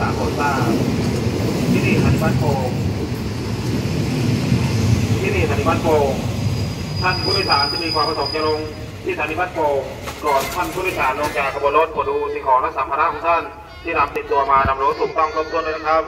ทราบโปรดทราบที่นี่ฮัานิบาลโปที่นี่สันิบาโปท่านผู้โดยสารจะมีความประสงค์จะลงที่สถานีบัานโป่ก่อนท่านผู้โดยสารลงจากขบวนรถโปรดดูสิ่งของและสัมภาระของท่านที่นำติดตัวมานำรถถูกต้องครบถ้วนเลยนะครับ